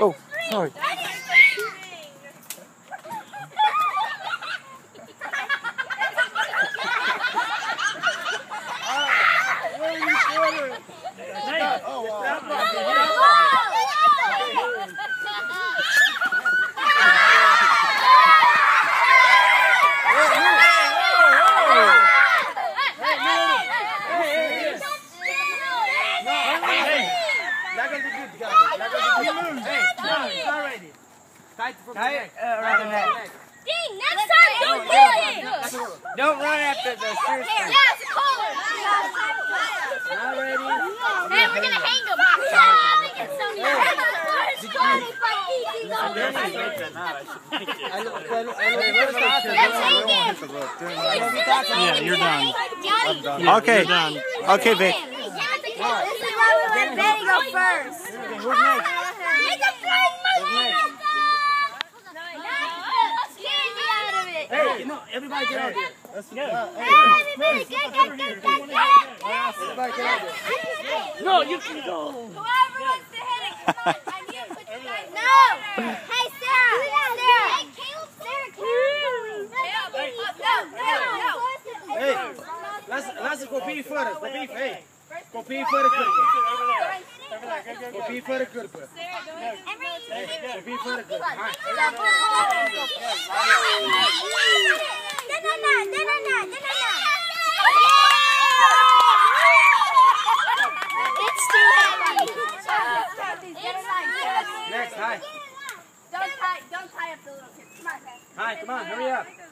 Oh, sorry. Where are you going? Hey. Oh, wow. Stop it. Hey. Lagan the good guy. Lagan the good. Hey, No, it's not ready. Tight from the Tie neck. it uh, around the neck. Ding, next time, don't kill him. Don't run after the shoestring. Yeah, it's a collar. Not ready. Hey, we're gonna hang him. Yeah, we get some I look, I look, I look. Where's the Let's hang him. Yeah, you're done. I'm done. Okay. Okay, Vic. This is why we let Betty go first. Who's next? It's a flying monkey. Candy out of it. Hey, you know, everybody get out there. That's Yeah. uh, hey, Hey, get, get, get, get, get. Everybody get out there. No, you can go. Whoever wants to hit it, come on. I need to put you guys No. Hey, Sarah. Sarah. Hey, Caleb. Sarah, Caleb. No, no, no. Hey, laat ze- laat ze kopie voor het. Kopie, hey. Kopie voor de kurken. Kopie voor de kurken. Kopie voor de kurken. Hi. It's Next, hi. Don't tie, don't tie up the little kids. Come on, guys. Hi, come on, hurry up. Give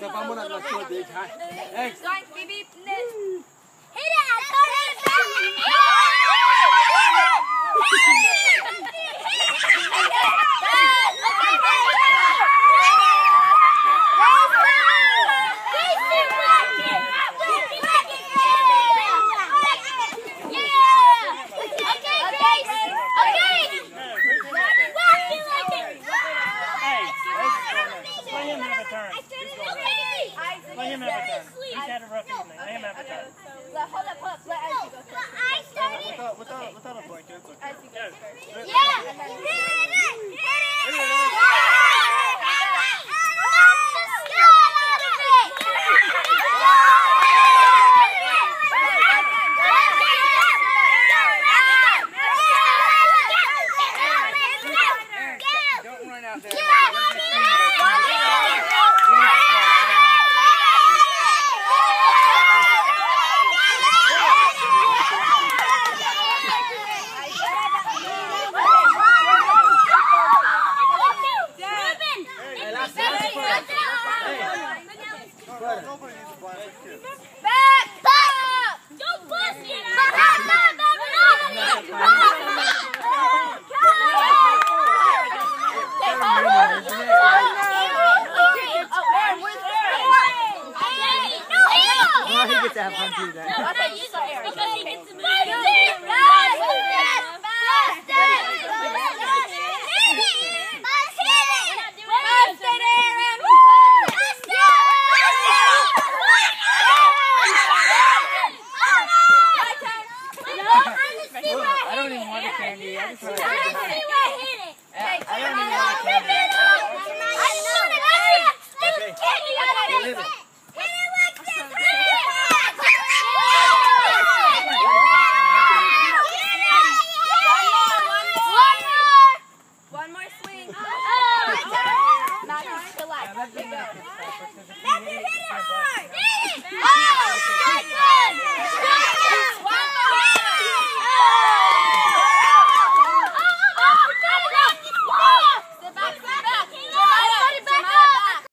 Step muna na short dig. Hi. Next. Let him have a turn. Let him have a turn. He's had a rough evening. Let him have a turn. Hold up, hold up. Let Isaac go. First. without, without, without a blanket, it's okay. Don't have him do that. No, you Eric. I don't even want a candy. I just want